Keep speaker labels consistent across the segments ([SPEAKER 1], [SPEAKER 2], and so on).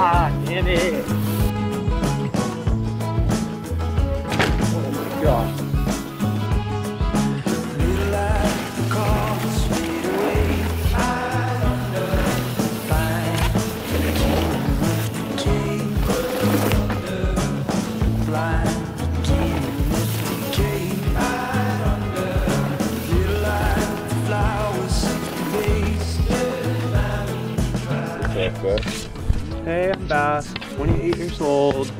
[SPEAKER 1] Ah, damn it. Oh my god. Hey, I'm 28 years old.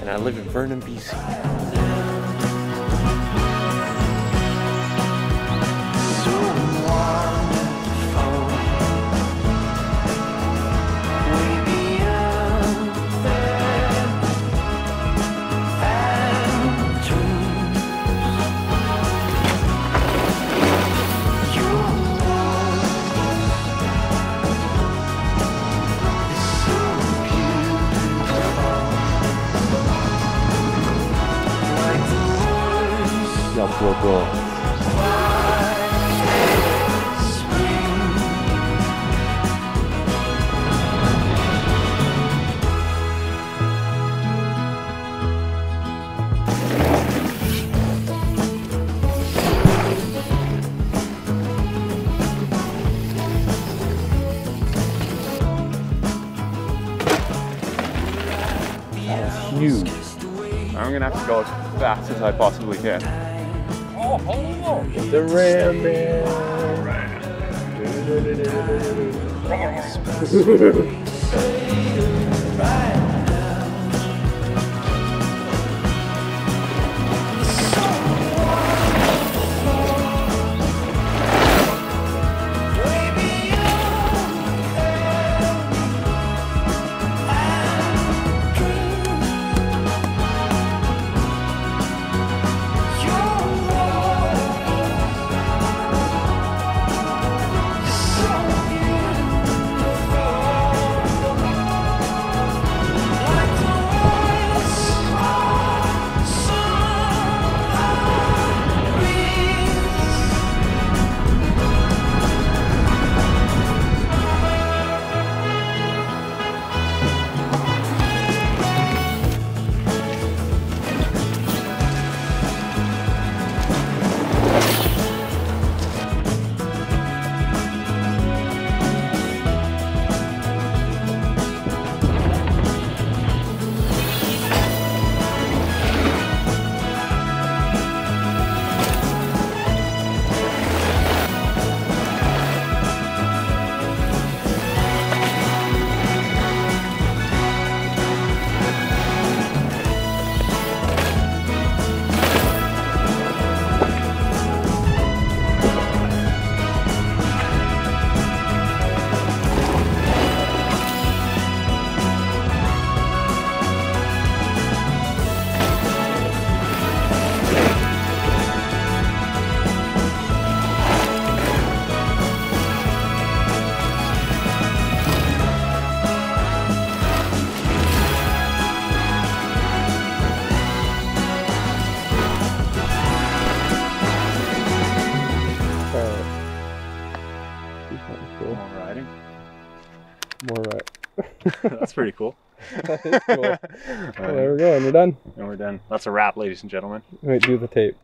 [SPEAKER 1] and I live in Vernon, BC. Huge. I'm gonna have to go as fast as I possibly can. Oh, the ram man.
[SPEAKER 2] More right.
[SPEAKER 1] That's pretty cool.
[SPEAKER 2] that is cool. well, there we go, and we're done.
[SPEAKER 1] And we're done. That's a wrap, ladies and gentlemen.
[SPEAKER 2] Wait, do the tape.